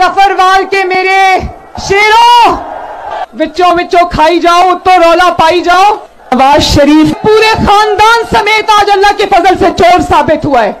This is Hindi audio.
रफरवाल के मेरे शेरों! विचों विचों खाई जाओ तो रौला पाई जाओ। नवाज़ शरीफ पूरे खानदान समेत आज अल्लाह के फजल से चोर साबित हुआ है।